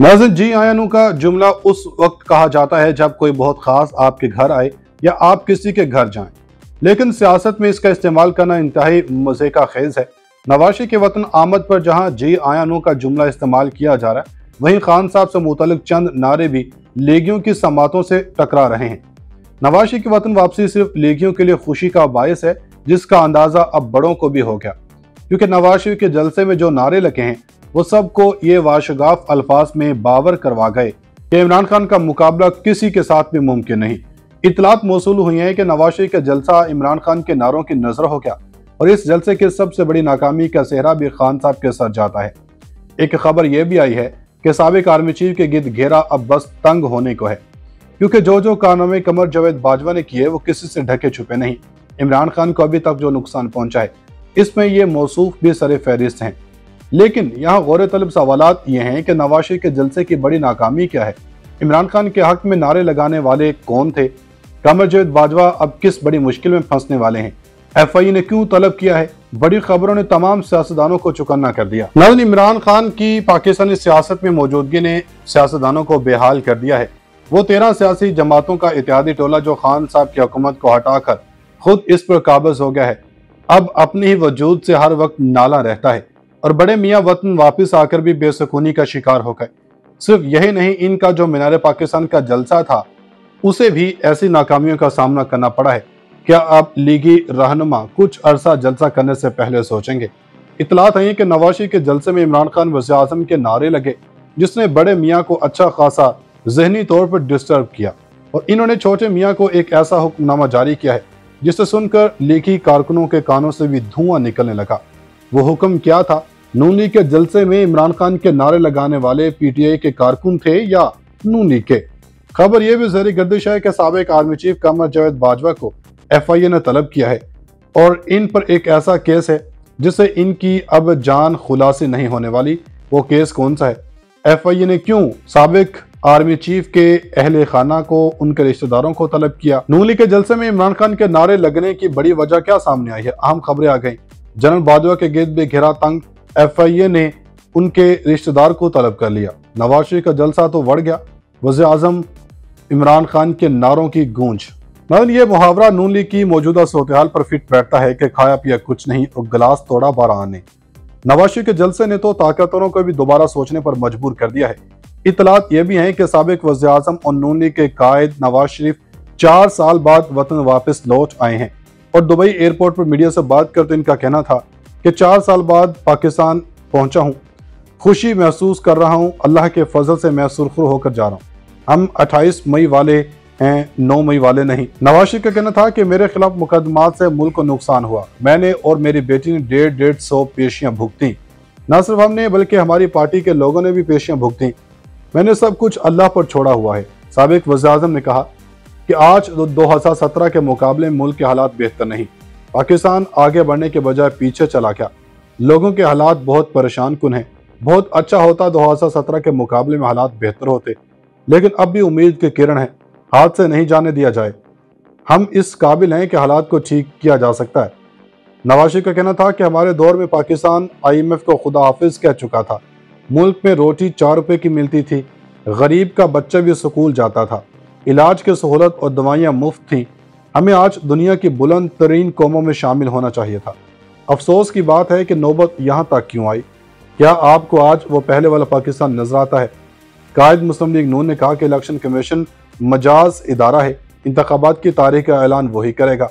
नाजिन, जी आयानू का जुमला उस वक्त कहा जाता है जब कोई बहुत खास आपके घर आए या आप किसी के घर जाएँ। लेकिन सियासत में इसका इस्तेमाल करना इंतहाई मज़े का खेज है। नवाशी के वतन आमद पर जहाँ जी आयानू का जुमला इस्तेमाल किया जा रहा है, वहीं खान साहब से मुतलक चंद नारे भी लेगियों की समातों से टकरा रहे हैं। नवाशी की वतन वापसी सिर्फ़ लेगियों के लिए खुशी का बायस है, जिसका अंदाज़ा अब बड़ों को भी हो गया। क्योंकि नवाशी के जलसे में जो नारे लगे हैं वो सबको ये वाशगाफ अल्फाज में बावर करवा गए कि इमरान खान का मुकाबला किसी के साथ भी मुमकिन नहीं। इतलात मौसू हुई है कि नवाज़ शरीफ का जलसा इमरान खान के नारों की नज़र हो गया और इस जलसे की सबसे बड़ी नाकामी का सेहरा भी खान साहब के सर जाता है। एक खबर यह भी आई है कि सबक आर्मी चीफ के गिद घेरा अब बस तंग होने को है। क्योंकि जो जो कारनामे कमर जावेद बाजवा ने किए, वो किसी से ढके छुपे नहीं। इमरान खान को अभी तक जो नुकसान पहुँचा है, इसमें ये मौसू भी सर फहरिस्त हैं। लेकिन यहाँ गौर तलब सवाल ये हैं कि नवाशी के जलसे की बड़ी नाकामी क्या है? इमरान खान के हक में नारे लगाने वाले कौन थे? कमर जवेद बाजवा अब किस बड़ी मुश्किल में फंसने वाले हैं? एफ़ आई ने क्यों तलब किया है? बड़ी खबरों ने तमाम सियासतदानों को चुकन्ना कर दिया। नाजन इमरान खान की पाकिस्तानी सियासत में मौजूदगी ने सियासतदानों को बेहाल कर दिया है। वो तेरह सियासी जमातों का इतिहादी टोला जो खान साहब की हुकूमत को हटाकर खुद इस पर काबज हो गया है। अब अपने ही वजूद से हर वक्त नाला रहता है। और बड़े मियाँ वतन वापस आकर भी बेसकूनी का शिकार हो गए। सिर्फ़ यही नहीं, इनका जो मीनार पाकिस्तान का जलसा था, उसे भी ऐसी नाकामियों का सामना करना पड़ा है। क्या आप लीगी रहनुमा कुछ अरसा जलसा करने से पहले सोचेंगे? इतलात है कि नवाशी के जलसे में इमरान खान वजी अजम के नारे लगे, जिसने बड़े मियाँ को अच्छा खासा जहनी तौर पर डिस्टर्ब किया। और इन्होंने छोटे मियाँ को एक ऐसा हुक्मनामा जारी किया है, जिसे सुनकर लीगी कारकुनों के कानों से भी धुआँ निकलने लगा। वो हुक्म क्या था? नूनी के जलसे में इमरान खान के नारे लगाने वाले पीटीआई के कारकुन थे या नूनी के? खबर यह भी जहरी गर्दिश है कि सबक आर्मी चीफ कमर जावेद बाजवा को एफ़ आई ए ने तलब किया है और इन पर एक ऐसा केस है जिससे इनकी अब जान खुलासी नहीं होने वाली। वो केस कौन सा है? एफ़ आई ए ने क्यों सबक आर्मी चीफ के अहल खाना को, उनके रिश्तेदारों को तलब किया? नूली के जलसे में इमरान खान के नारे लगने की बड़ी वजह क्या सामने आई है? अहम खबरें आ गई। जनरल बाजवा के गिर्द में घिरा तंग एफ़ आई ए ने उनके रिश्तेदार को तलब कर लिया। नवाज़ शरीफ का जलसा तो बढ़ गया। वजी अजम इमरान खान के नारों की गूंज। मगर ये मुहावरा नून लीग की मौजूदा सूरत पर फिट बैठता है कि खाया पिया कुछ नहीं और गिलास तोड़ा बारह आने। नवाशी के जलसे ने तो ताकतवरों को भी दोबारा सोचने पर मजबूर कर दिया है। इतलात यह भी हैं कि सबक वजी अजम और नून लीग के कायद नवाज़ शरीफ चार साल बाद वतन वापस लौट आए हैं। और दुबई एयरपोर्ट पर मीडिया से बात करते इनका कहना था कि चार साल बाद पाकिस्तान पहुँचा हूँ। खुशी महसूस कर रहा हूँ, अल्लाह के फजल से मैं सुरखुर होकर जा रहा हूँ। हम 28 मई वाले हैं 9 मई वाले नहीं। नवाज़ शरीफ का कहना था कि मेरे खिलाफ मुकदमात से मुल्क को नुकसान हुआ। मैंने और मेरी बेटी ने डेढ़ डेढ़ सौ पेशियाँ भुगती। न सिर्फ़ हमने, बल्कि हमारी पार्टी के लोगों ने भी पेशियाँ भुगती। मैंने सब कुछ अल्लाह पर छोड़ा हुआ है, सबक वजी ने कहा कि आज दो हज़ार सत्रह के मुकाबले मुल्क के हालात बेहतर नहीं। पाकिस्तान आगे बढ़ने के बजाय पीछे चला गया। लोगों के हालात बहुत परेशान कन हैं। बहुत अच्छा होता दो हज़ार सत्रह के मुकाबले में हालात बेहतर होते। लेकिन अब भी उम्मीद के किरण है। हाथ से नहीं जाने दिया जाए। हम इस काबिल हैं कि हालात को ठीक किया जा सकता है। नवाशी का कहना था कि हमारे दौर में पाकिस्तान आईएमएफ को खुदा हाफिज कह चुका था। मुल्क में रोटी चार रुपए की मिलती थी। गरीब का बच्चा भी स्कूल जाता था। इलाज की सहूलत और दवाइयाँ मुफ़्त थीं। हमें आज दुनिया की बुलंद तरीन कौमों में शामिल होना चाहिए था। अफसोस की बात है कि नौबत यहाँ तक क्यों आई? क्या आपको आज वो पहले वाला पाकिस्तान नज़र आता है? कायद मुस्लिम लीग नून ने कहा कि इलेक्शन कमीशन मजाज इदारा है। इंतबात की तारीख का ऐलान वही करेगा।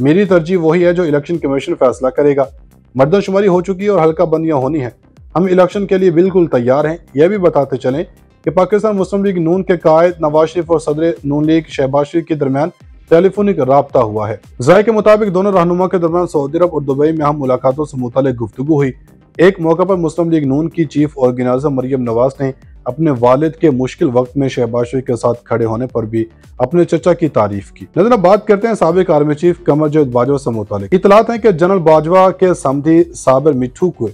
मेरी तरजीह वही है जो इलेक्शन कमीशन फैसला करेगा। मर्दनशुमारी हो चुकी है और हल्का बंदियाँ होनी है। हम इलेक्शन के लिए बिल्कुल तैयार हैं। यह भी बताते चलें कि पाकिस्तान मुस्लिम लीग नून के कायद नवाज़ शरीफ और सदर नून लीग शहबाज शरीफ के दरमियान टेलीफोनिक रबता हुआ है। जाय के मुताबिक दोनों रहनुमा के दरमियान सऊदी अरब और दुबई में हम मुलाकातों से मुतल गुफ्तु हुई। एक मौका पर मुस्लिम लीग नून की चीफ ऑर्गेनाइजर मरियम नवाज़ ने अपने वालिद के मुश्किल वक्त में शहबाज शरीफ के साथ खड़े होने पर भी अपने चचा की तारीफ़ की। नज़र बात करते हैं सबक आर्मी चीफ कमर जवेद बाजवा से मुतालिक। इतलात है कि जनरल बाजवा के समधी साबिर मिठू को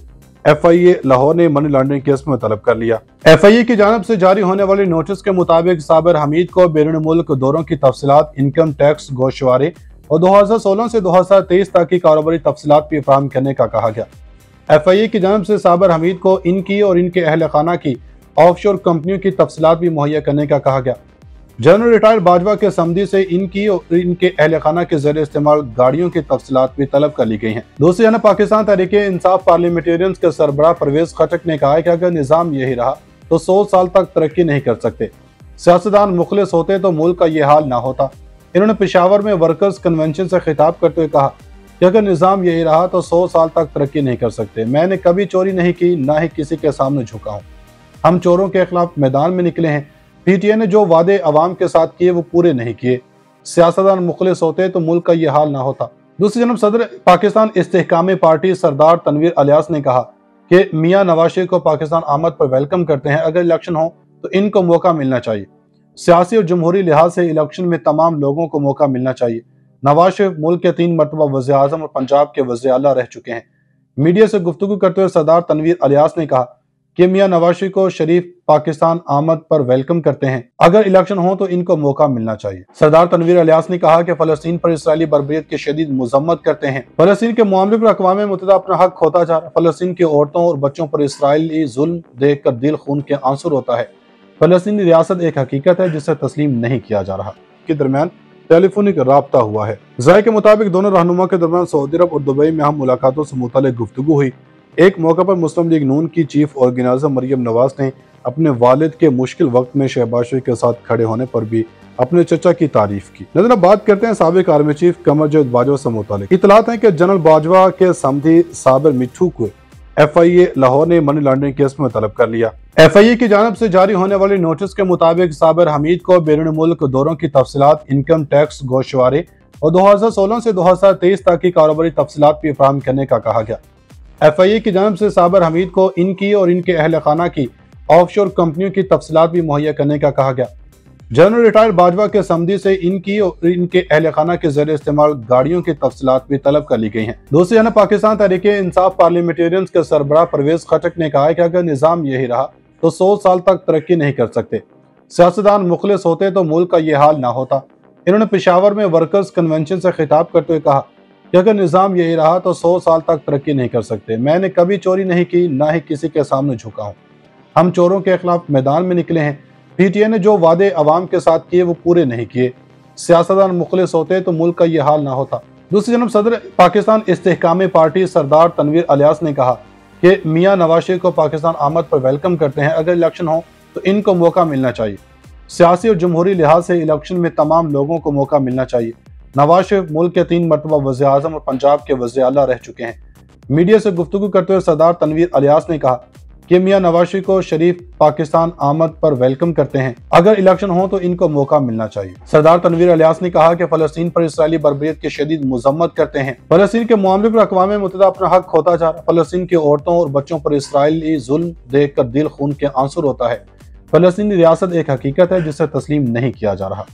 एफ़ आई ए लाहौर ने मनी लॉन्ड्रिंग केस में तलब कर लिया। एफ़ आई ए की जानब से जारी होने वाले नोटिस के मुताबिक साबिर हमीद को बैरून मुल्क दौरों की तफसीत इनकम टैक्स गोशवारे और दो हज़ार सोलह से दो हज़ार तेईस तक की कारोबारी तफसीत भी फराम करने का कहा गया। एफ़ आई ए की जानब से साबर हमीद को इनकी और इनके अहल खाना की ऑफशोर कंपनियों की तफसलात भी मुहैया करने का कहा गया। जनरल रिटायर बाजवा के समझी से इनकी और इनके अहल खाना के ज़रिए इस्तेमाल गाड़ियों की तफसलात भी तलब कर ली गई हैं। दूसरी जानब, पाकिस्तान तहरीक इंसाफ पार्लियामेंटेरियन के सरबरा परवेज खटक ने कहा कि अगर निज़ाम यही रहा तो सौ साल तक तरक्की नहीं कर सकते। सियासतदान मुखलिस होते तो मुल्क का ये हाल ना होता। इन्होंने पिशावर में वर्कर्स कन्वेंशन से खिताब करते हुए कहा कि अगर निज़ाम यही रहा तो सौ साल तक तरक्की नहीं कर सकते। मैंने कभी चोरी नहीं की, ना ही किसी के सामने झुका हूँ। हम चोरों के खिलाफ मैदान में निकले हैं। पीटीए ने जो वादे अवाम के साथ किए, वो पूरे नहीं किए। सियासतदान मुखलिस होते तो मुल्क का ये हाल ना होता। दूसरी जनब सदर पाकिस्तान इस्तेकामी पार्टी सरदार तनवीर अलियास ने कहा कि मियाँ नवाज़ को पाकिस्तान आमद पर वेलकम करते हैं। अगर इलेक्शन हो तो इनको मौका मिलना चाहिए। सियासी और जमहूरी लिहाज से इलेक्शन में तमाम लोगों को मौका मिलना चाहिए। नवाज़ शरीफ मुल्क के तीन मरतबा वजी अजम और पंजाब के वजी अला रह चुके हैं। मीडिया से गुफ्तु करते हुए सरदार तनवीर अलियास ने कहा कि मियाँ नवाज़ शरीफ को शरीफ पाकिस्तान आमद पर वेलकम करते हैं। अगर इलेक्शन हो तो इनको मौका मिलना चाहिए। सरदार तनवीर अलियास ने कहा कि फलस्तीन पर इसराइली बरबरीत की शदीद मजम्मत करते हैं। फलस्तीन के मामले पर अकवा मुतदा अपना हक खोता जा रहा फलस्तीन की औरतों और बच्चों पर इसराइली जुल्म देख कर दिल खून के आंसर होता है। फलस्तीनी रियासत एक हकीकत है जिसे तस्लीम नहीं किया जा रहा। के दरमियान टेलीफोनिक रबता हुआ है। जाय के मुताबिक दोनों रहनुमा के दरमियान सऊदी अरब और दुबई में हम मुलाकातों से मुतल गुफ्तु हुई। एक मौका पर मुस्लिम लीग नून की चीफ ऑर्गेनाइजर मरियम नवाज़ ने अपने वालिद के मुश्किल वक्त में शहबाज शरीफ के साथ खड़े होने पर भी अपने चचा की तारीफ़ की। नज़र बात करते हैं सबक आर्मी चीफ कमर जद बाजवा से मुतालिक। इतलात है कि जनरल बाजवा के समधी साबिर मिठू को एफ़ आई ए लाहौर ने मनी लॉन्ड्रिंग केस में तलब कर लिया। एफ़ आई ए की जानब से जारी होने वाले नोटिस के मुताबिक साबिर हमीद को बैरून मुल्क दौरों की तफसीत इनकम टैक्स गोशवारे और दो हज़ार सोलह से दो हज़ार तेईस तक की कारोबारी तफसीत भी फ्राहम करने का कहा गया। एफ़ आई ए की जानब से साबर हमीद को इनकी और इनके अहल खाना की ऑफशोर कंपनियों की तफसलत भी मुहैया करने का कहा गया। जनरल रिटायर बाजवा के समझी से इनकी और इनके अहल खाना के ज़रिए इस्तेमाल गाड़ियों की तफसलत भी तलब कर ली गई हैं। दूसरी जानब पाकिस्तान तहरीक इंसाफ पार्लियामेंटेरियन के सरबरा परवेज खटक ने कहा कि अगर निज़ाम यही रहा तो सौ साल तक तरक्की नहीं कर सकते। सियासतदान मुखलिस होते तो मुल्क का ये हाल ना होता। इन्होंने पिशावर में वर्कर्स कन्वेंशन से खिताब करते हुए कहा कि अगर निज़ाम यही रहा तो सौ साल तक तरक्की नहीं कर सकते। मैंने कभी चोरी नहीं की, ना ही किसी के सामने झुका हूँ। हम चोरों के खिलाफ मैदान में निकले हैं। पीटीए ने जो वादे अवाम के साथ किए वो पूरे नहीं किए। सियासतदान मुखलिस होते तो मुल्क का ये हाल ना होता। दूसरी जनब सदर पाकिस्तान इस्तेकामी पार्टी सरदार तनवीर अलियास ने कहा कि मियाँ नवाज़ को पाकिस्तान आमद पर वेलकम करते हैं। अगर इलेक्शन हो तो इनको मौका मिलना चाहिए। सियासी और जमहूरी लिहाज से इलेक्शन में तमाम लोगों को मौका मिलना चाहिए। नवाज़ शरीफ मुल्क के तीन मरतबा वजी अजम और पंजाब के वजी अला रह चुके हैं। मीडिया से गुफ्तु करते हुए सरदार तनवीर अलियास ने कहा कि मियाँ नवाज़ शरीफ को शरीफ पाकिस्तान आमद पर वेलकम करते हैं। अगर इलेक्शन हो तो इनको मौका मिलना चाहिए। सरदार तनवीर अलियास ने कहा कि फलस्तीन पर इसराइली बरबरीत की शदीद मजम्मत करते हैं। फलस्तीन के मामले पर अकवा मुतदा अपना हक खोता जा रहा फलस्तीन की औरतों और बच्चों पर इसराइली जुल्म देख कर दिल खून के आंसर होता है। फलस्तीनी रियासत एक हकीकत है जिसे तस्लीम नहीं किया जा रहा।